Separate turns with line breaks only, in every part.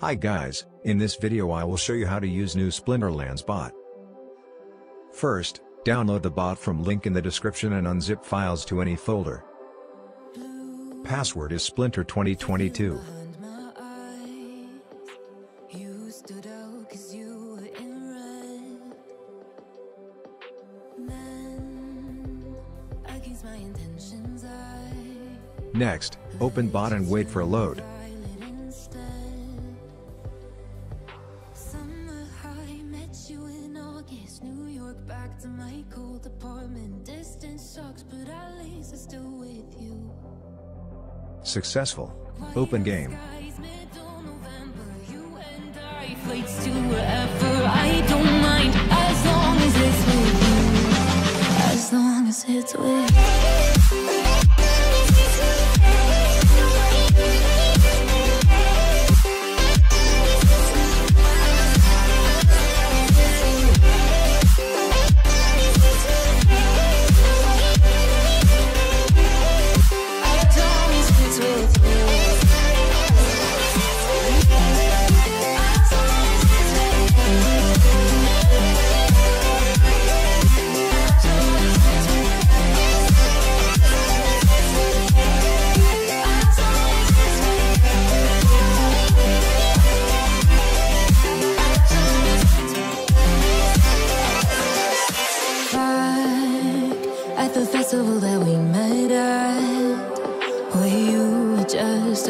Hi guys, in this video I will show you how to use new Splinterlands bot. First, download the bot from link in the description and unzip files to any folder. Password is Splinter 2022. Next, open bot and wait for a load. Back to my cold apartment. Distance sucks, but at least I'm still with you. Successful. Open game.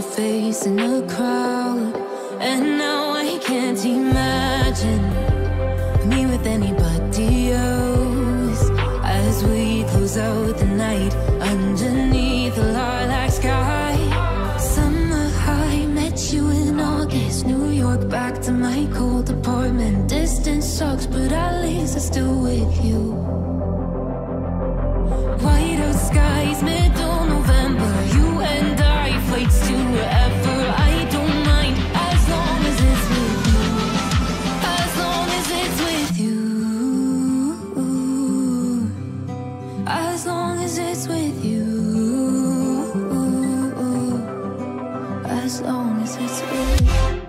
A face in a crowd. And now I can't imagine Me with anybody else. As we close out the night Underneath the lilac sky. Summer high, met you in August New York, back to my cold apartment. Distance sucks, but at least I'm still with you As long as it's you